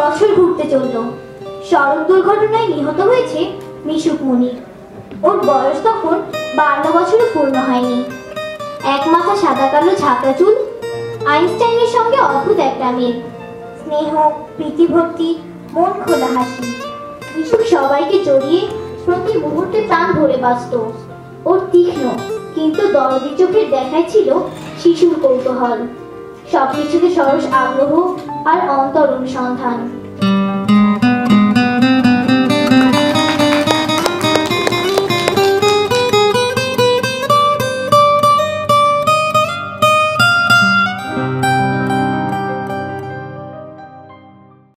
বছর ঘুরতে চলল। সড়ক দুর্ঘটনায় নিহত হয়েছে মিশুক মনির ওর বয়স তখন বান্ন বছরও পূর্ণ হয়নি। এক মাথা সাদা কালো ঝাঁকড়া চুল, আইনস্টাইনের সঙ্গে অদ্ভুত একটা মিল। স্নেহ, প্রীতিভক্তি, মন খোলা হাসি। মিশুক সবাইকে জড়িয়ে প্রতি মুহূর্তে প্রাণ ভরে বাঁচত। ওর তীক্ষ্ণ কিন্তু দরদি চোখের দেখায় ছিল শিশুর কৌতূহল। সবকিছুতে সরস আগ্রহ আর অন্তরুণ সন্ধান